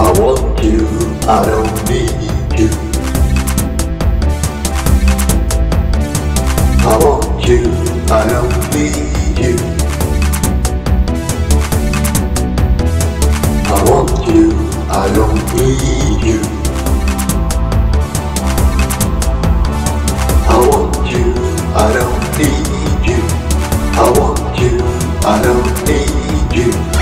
I want you, I don't need you. I want you, I don't need you. I want you, I don't need you. I want you, I don't need you. I want you, I don't need you.